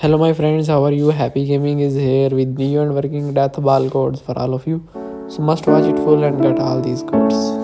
Hello my friends, how are you? Happy Gaming is here with new and working death ball codes for all of you. So must watch it full and get all these codes.